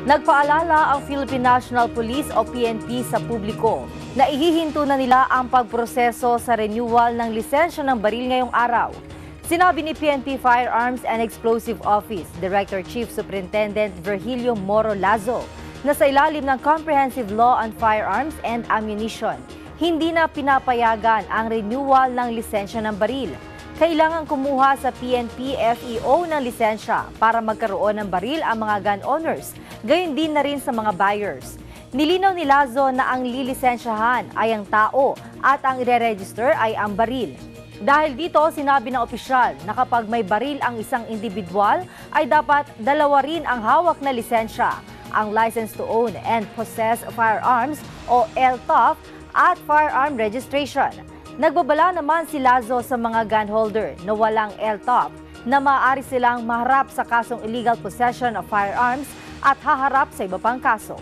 Nagpaalala ang Philippine National Police o PNP sa publiko na ihihinto na nila ang pagproseso sa renewal ng lisensya ng baril ngayong araw. Sinabi ni PNP Firearms and Explosive Office Director Chief Superintendent Virgilio Moro Lazo na sa ilalim ng Comprehensive Law on Firearms and Ammunition, hindi na pinapayagan ang renewal ng lisensya ng baril. Kailangan kumuha sa PNP FEO ng lisensya para magkaroon ng baril ang mga gun owners, gayon din na rin sa mga buyers. Nilinaw ni Lazo na ang lilisensyahan ay ang tao at ang ire-register ay ang baril. Dahil dito, sinabi ng opisyal na kapag may baril ang isang individual, ay dapat dalawa rin ang hawak na lisensya, ang License to Own and Possess Firearms o LTOF at Firearm Registration. Nagbabala naman si Lazo sa mga gun holder na walang LTOF na maaari silang maharap sa kasong illegal possession of firearms at haharap sa iba pang kaso.